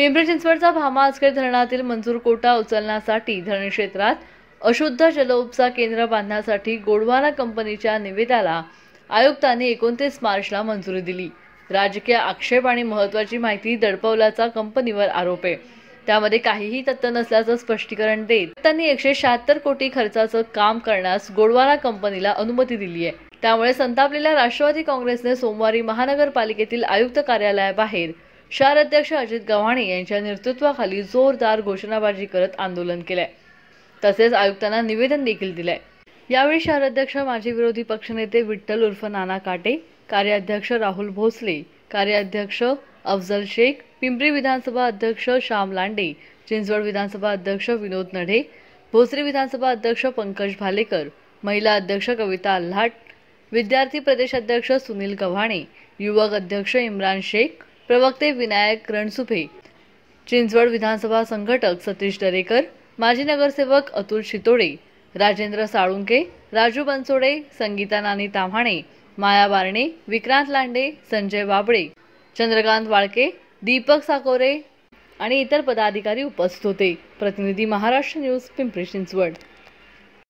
पिंपरी चिंचवडचा भामा आचके धरणातील मंजूर कोटा उचलण्यासाठी धरण क्षेत्रात अशुद्ध जलउपसा केंद्र बांधण्यासाठी गोडवाना कंपनीच्या निवेदाला आयुक्तांनी एकोणतीस मार्चला मंजुरी दिली. राजकीय आक्षेप आणि महत्वाची माहिती दडपवल्याचा कंपनीवर आरोप आहे. त्यामध्ये काहीही तथ्य नसल्याचं स्पष्टीकरण देत त्यांनी एकशे शहात्तर कोटी खर्चाचं काम करण्यास गोडवाना कंपनीला अनुमती दिली आहे. त्यामुळे संतापलेल्या राष्ट्रवादी काँग्रेसने सोमवारी महानगरपालिकेतील आयुक्त कार्यालयाबाहेर शहर अध्यक्ष अजित गव्हाणे यांच्या नेतृत्वाखाली जोरदार घोषणाबाजी करत आंदोलन केलंय. तसेच आयुक्तांना निवेदन देखील दिलंय. यावेळी शहराध्यक्ष माजी विरोधी पक्षनेते विठ्ठल उर्फ नाना काटे कार्याध्यक्ष राहुल भोसले कार्याध्यक्ष अफजल शेख पिंपरी विधानसभा अध्यक्ष श्याम लांडे चिंचवड विधानसभा अध्यक्ष विनोद नढे भोसरी विधानसभा अध्यक्ष पंकज भालेकर महिला अध्यक्ष कविता आल्हाट विद्यार्थी प्रदेश अध्यक्ष सुनील गव्हाणे युवक अध्यक्ष इम्रान शेख प्रवक्ते विनायक रणसुभे चिंचवड विधानसभा संघटक सतीश दरेकर माजी नगरसेवक अतुल शितोडे राजेंद्र साळुंके राजू बनसोडे संगीता नानी ताम्हाणे माया बारणे विक्रांत लांडे संजय बाबळे चंद्रकांत वाळके दीपक साकोरे आणि इतर पदाधिकारी उपस्थित होते. प्रतिनिधी महाराष्ट्र न्यूज पिंपरी चिंचवड.